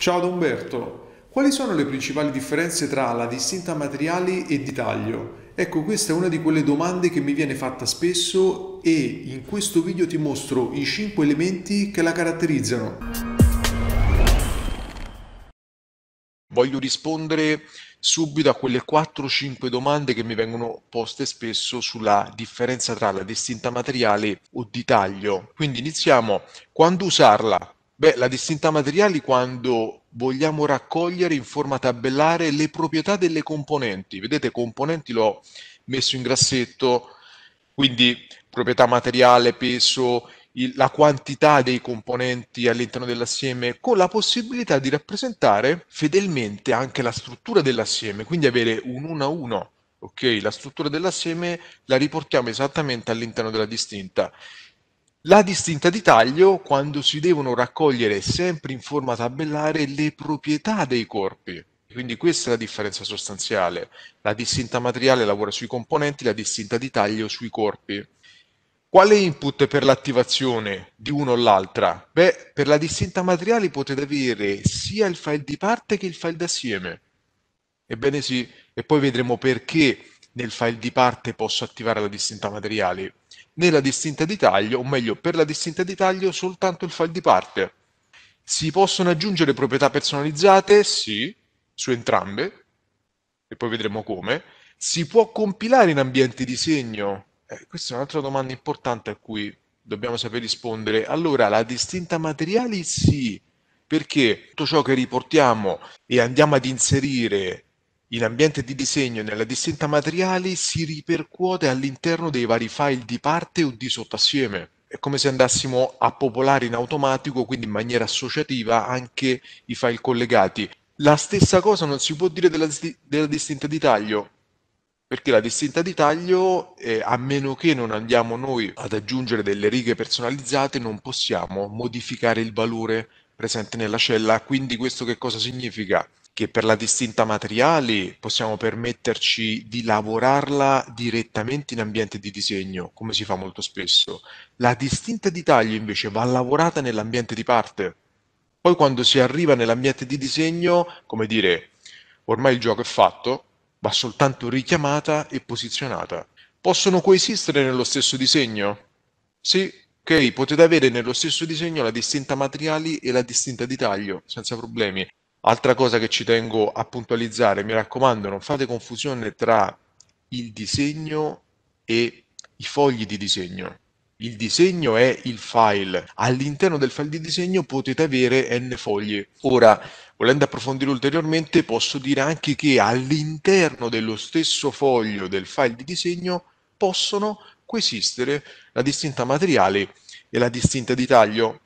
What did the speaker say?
Ciao da Umberto. Quali sono le principali differenze tra la distinta materiali e di taglio? Ecco, questa è una di quelle domande che mi viene fatta spesso e in questo video ti mostro i 5 elementi che la caratterizzano. Voglio rispondere subito a quelle 4-5 domande che mi vengono poste spesso sulla differenza tra la distinta materiale o di taglio. Quindi iniziamo. Quando usarla? Beh, la distinta materiali quando vogliamo raccogliere in forma tabellare le proprietà delle componenti. Vedete, componenti l'ho messo in grassetto, quindi proprietà materiale, peso, il, la quantità dei componenti all'interno dell'assieme, con la possibilità di rappresentare fedelmente anche la struttura dell'assieme, quindi avere un 1 a 1. Ok, la struttura dell'assieme la riportiamo esattamente all'interno della distinta. La distinta di taglio quando si devono raccogliere sempre in forma tabellare le proprietà dei corpi. Quindi questa è la differenza sostanziale. La distinta materiale lavora sui componenti, la distinta di taglio sui corpi. Quale input per l'attivazione di uno o l'altra? Beh, per la distinta materiale potete avere sia il file di parte che il file d'assieme. Ebbene sì, e poi vedremo perché nel file di parte posso attivare la distinta materiale nella distinta di taglio, o meglio per la distinta di taglio soltanto il file di parte. Si possono aggiungere proprietà personalizzate? Sì, su entrambe, e poi vedremo come. Si può compilare in ambiente disegno? Eh, questa è un'altra domanda importante a cui dobbiamo sapere rispondere. Allora, la distinta materiali sì, perché tutto ciò che riportiamo e andiamo ad inserire in ambiente di disegno e nella distinta materiali si ripercuote all'interno dei vari file di parte o di sottoassieme. È come se andassimo a popolare in automatico, quindi in maniera associativa, anche i file collegati. La stessa cosa non si può dire della, della distinta di taglio, perché la distinta di taglio, eh, a meno che non andiamo noi ad aggiungere delle righe personalizzate, non possiamo modificare il valore presente nella cella. Quindi questo che cosa significa? Che per la distinta materiali possiamo permetterci di lavorarla direttamente in ambiente di disegno, come si fa molto spesso. La distinta di taglio invece va lavorata nell'ambiente di parte. Poi quando si arriva nell'ambiente di disegno, come dire, ormai il gioco è fatto, va soltanto richiamata e posizionata. Possono coesistere nello stesso disegno? Sì, ok, potete avere nello stesso disegno la distinta materiali e la distinta di taglio, senza problemi. Altra cosa che ci tengo a puntualizzare, mi raccomando, non fate confusione tra il disegno e i fogli di disegno. Il disegno è il file. All'interno del file di disegno potete avere n fogli. Ora, volendo approfondire ulteriormente, posso dire anche che all'interno dello stesso foglio del file di disegno possono coesistere la distinta materiale e la distinta di taglio.